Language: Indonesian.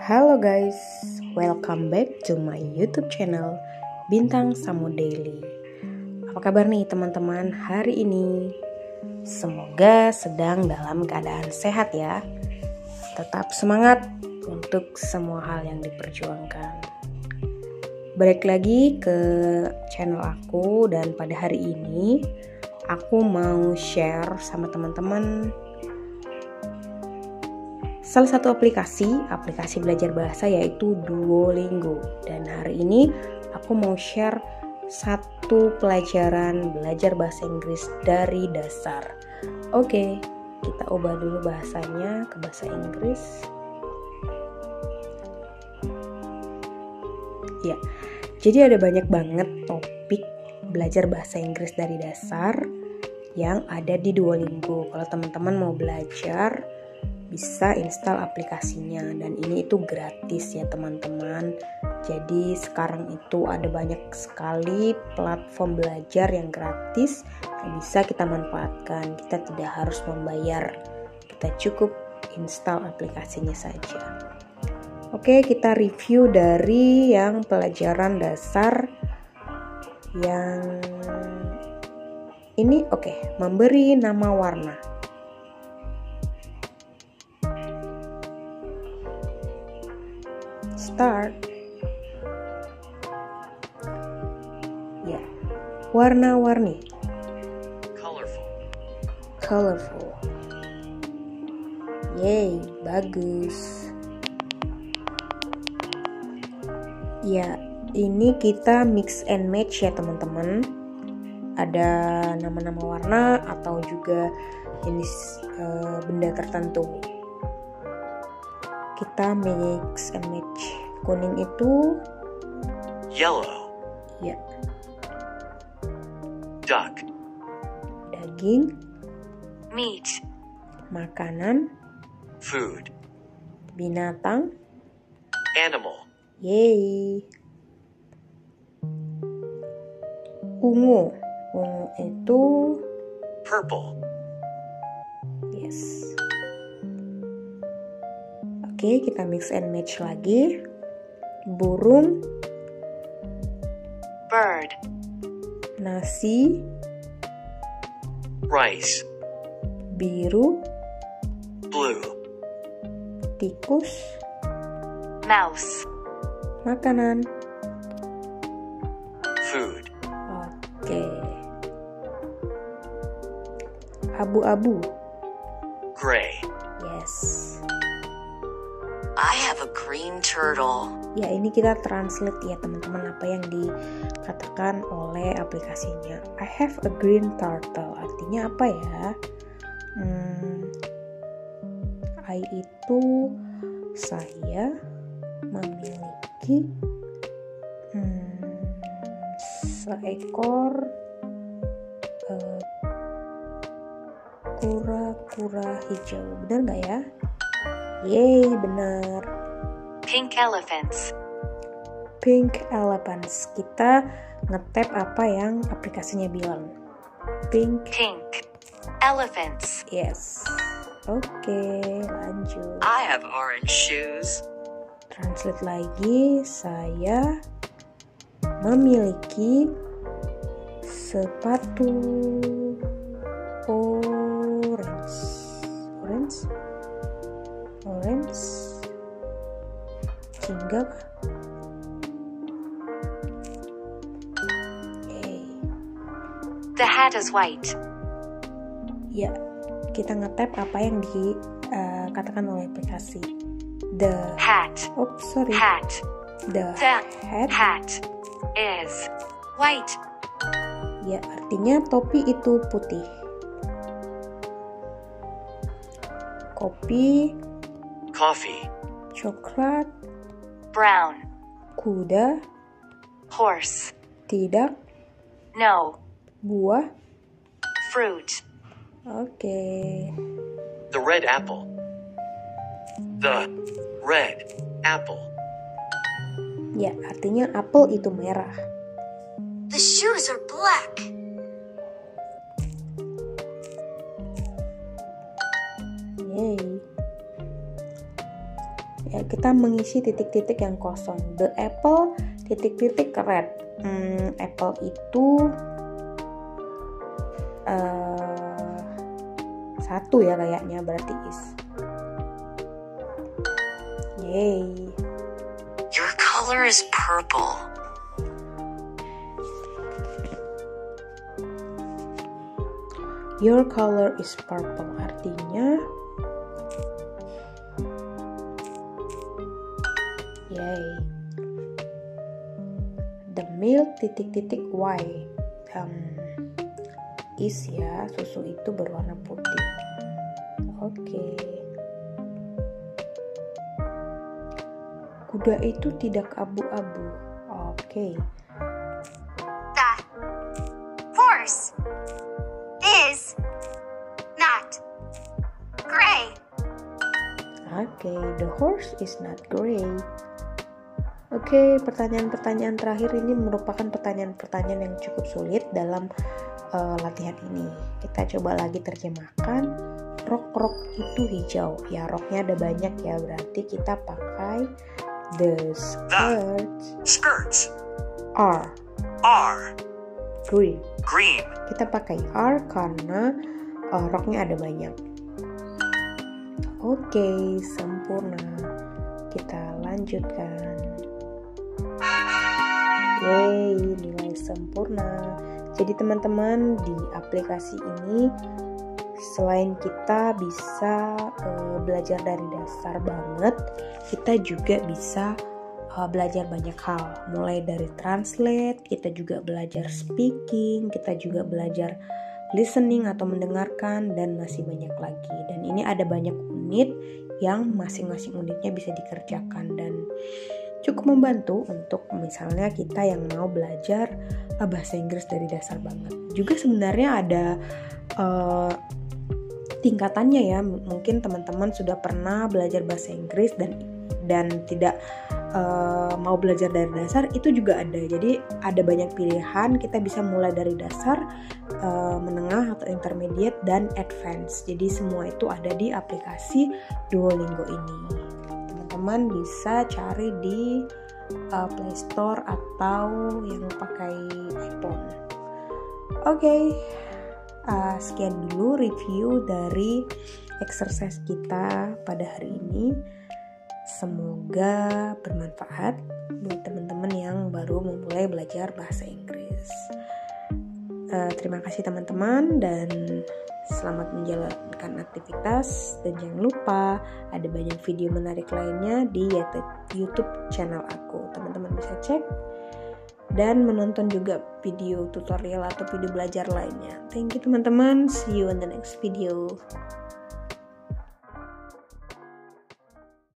Halo guys, welcome back to my YouTube channel Bintang Samu Daily. Apa kabar nih teman-teman hari ini? Semoga sedang dalam keadaan sehat ya. Tetap semangat untuk semua hal yang diperjuangkan. Balik lagi ke channel aku dan pada hari ini aku mau share sama teman-teman salah satu aplikasi, aplikasi belajar bahasa yaitu Duolingo. Dan hari ini aku mau share satu pelajaran belajar bahasa Inggris dari dasar. Oke, kita ubah dulu bahasanya ke bahasa Inggris. Ya, jadi ada banyak banget topik belajar bahasa Inggris dari dasar yang ada di Duolingo. Kalau teman-teman mau belajar, bisa install aplikasinya. Dan ini itu gratis ya teman-teman. Jadi sekarang itu ada banyak sekali platform belajar yang gratis yang bisa kita manfaatkan. Kita tidak harus membayar. Kita cukup install aplikasinya saja. Oke kita review dari yang pelajaran dasar yang ini. Oke memberi nama warna start. Ya, warna-warni. Colorful. Colorful. Yay, bagus. Ya, ini kita mix and match ya teman-teman. Ada nama-nama warna atau juga jenis uh, benda tertentu kita mix and match. Kuning itu? Yellow. ya. Duck. daging? Meat, makanan? Food. binatang? Animal. yeay ungu. Ungu itu? Purple. yes oke kita mix and match lagi burung bird, nasi Rice. biru Blue. tikus mouse, makanan Food. Oke. Abu-abu. Gray. Yes. I have a green turtle. Ya, ini kita translate ya teman-teman apa yang dikatakan oleh aplikasinya. I have a green turtle. Artinya apa ya? Hmm, I itu saya memiliki hmm, seekor eh, kura-kura hijau. Benar nggak ya? Yeay, benar. Pink elephants, Pink Elephants. Kita ngetap apa yang aplikasinya bilang. Pink, pink elephants. yes. Oke, lanjut. I have orange shoes. Translate lagi. Saya memiliki sepatu. Orange? Orange? Jingga kah? The hat is white. Ya, kita ngetap apa yang dikatakan oleh aplikasi. The Hat, oh sorry, hat. the The hat. hat is white. Ya, artinya topi itu putih. Kopi, Coffee. coklat, Brown, kuda, horse. tidak, No, buah. fruit. Oke. The red apple. The red apple. Ya, artinya apel itu merah. The shoes are black. Yeay. Kita mengisi titik-titik yang kosong. The apple titik-titik red. Hmm, apple itu uh, satu ya kayaknya berarti is. Yay. Your color is purple. Your color is purple. Artinya Yay. The milk titik-titik Y um, is ya susu itu berwarna putih. Oke. Okay. Kuda itu tidak abu-abu. Oke. Okay. The horse is not gray. Oke, okay, the horse is not gray. Oke, pertanyaan-pertanyaan terakhir ini merupakan pertanyaan-pertanyaan yang cukup sulit dalam uh, latihan ini. Kita coba lagi terjemahkan. Rok-rok itu hijau. Ya, roknya ada banyak ya. Berarti kita pakai the skirts. The skirts are are green. Green. Kita pakai are karena uh, roknya ada banyak. Oke, okay, sempurna. Kita lanjutkan. Yeay, nilai sempurna. Jadi teman-teman di aplikasi ini selain kita bisa uh, belajar dari dasar banget, kita juga bisa uh, belajar banyak hal. Mulai dari translate, kita juga belajar speaking, kita juga belajar listening atau mendengarkan dan masih banyak lagi. Dan ini ada banyak unit yang masing-masing unitnya bisa dikerjakan dan cukup membantu untuk misalnya kita yang mau belajar uh, bahasa Inggris dari dasar banget. Juga sebenarnya ada uh, tingkatannya ya. Mungkin teman-teman sudah pernah belajar bahasa Inggris dan dan tidak uh, mau belajar dari dasar itu juga ada. Jadi ada banyak pilihan. Kita bisa mulai dari dasar, uh, menengah atau intermediate dan advance. Jadi semua itu ada di aplikasi Duolingo ini teman-teman bisa cari di uh, Play Store atau yang pakai iPhone. Oke, okay. uh, sekian dulu review dari exercise kita pada hari ini. Semoga bermanfaat buat teman-teman yang baru memulai belajar bahasa Inggris. Uh, terima kasih teman-teman dan Selamat menjalankan aktivitas dan jangan lupa ada banyak video menarik lainnya di YouTube channel aku. Teman-teman bisa cek dan menonton juga video tutorial atau video belajar lainnya. Thank you teman-teman. See you in the next video.